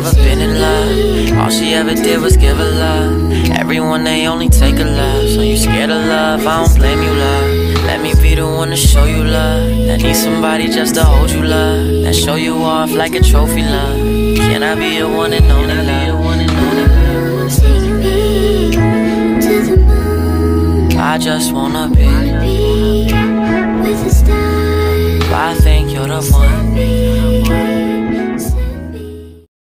never been in love. All she ever did was give a love. Everyone they only take a love. So you scared of love? I don't blame you, love. Let me be the one to show you love. That need somebody just to hold you, love. That show you off like a trophy, love. Can I be your one and only love? Take me to the moon. I just wanna be. Be with the stars. I think you're the one.